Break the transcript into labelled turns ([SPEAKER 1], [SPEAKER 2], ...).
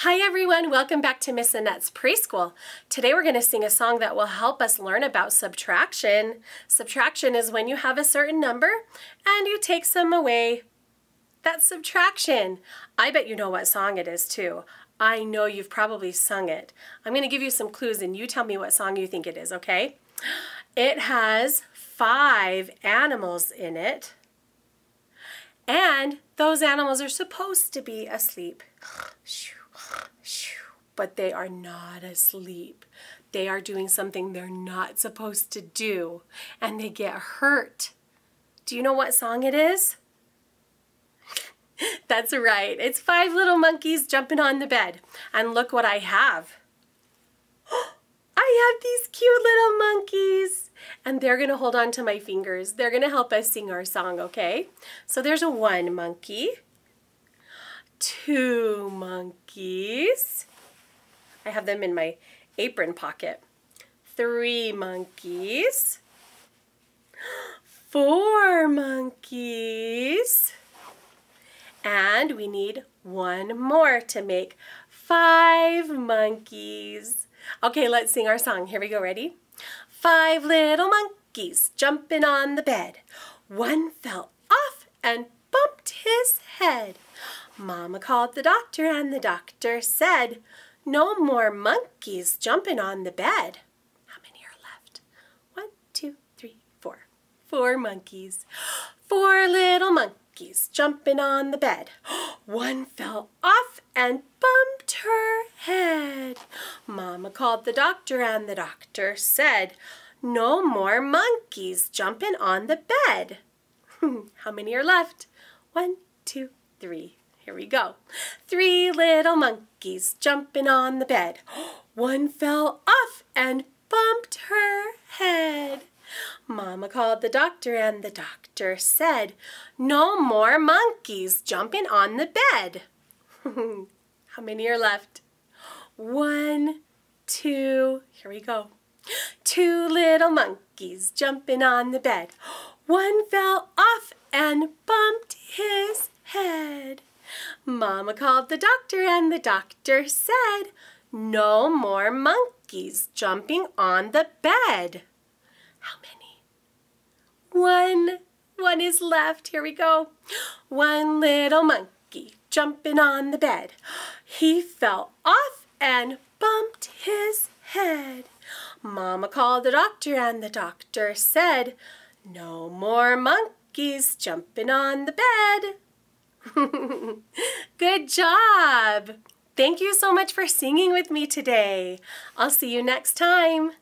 [SPEAKER 1] Hi everyone, welcome back to Miss Annette's Preschool. Today we're going to sing a song that will help us learn about subtraction. Subtraction is when you have a certain number and you take some away. That's subtraction. I bet you know what song it is too. I know you've probably sung it. I'm going to give you some clues and you tell me what song you think it is, okay? It has five animals in it. And those animals are supposed to be asleep. But they are not asleep. They are doing something they're not supposed to do. And they get hurt. Do you know what song it is? That's right. It's five little monkeys jumping on the bed. And look what I have. I have these cute little monkeys and they're going to hold on to my fingers. They're going to help us sing our song, okay? So there's a one monkey, two monkeys. I have them in my apron pocket. Three monkeys, four monkeys, and we need one more to make five monkeys. Okay, let's sing our song. Here we go. Ready? Five little monkeys jumping on the bed. One fell off and bumped his head. Mama called the doctor and the doctor said, no more monkeys jumping on the bed. How many are left? One, two, three, four. Four monkeys. Four little monkeys jumping on the bed. One fell off and bumped her head. Mama called the doctor and the doctor said, no more monkeys jumping on the bed. How many are left? One, two, three. Here we go. Three little monkeys jumping on the bed. One fell off and bumped her head. Mama called the doctor and the doctor said, no more monkeys jumping on the bed. How many are left? One, two, here we go. Two little monkeys jumping on the bed. One fell off and bumped his head. Mama called the doctor and the doctor said, no more monkeys jumping on the bed. How many? One. One is left. Here we go. One little monkey jumping on the bed. He fell off and bumped his head. Mama called the doctor and the doctor said, no more monkeys jumping on the bed. Good job! Thank you so much for singing with me today. I'll see you next time.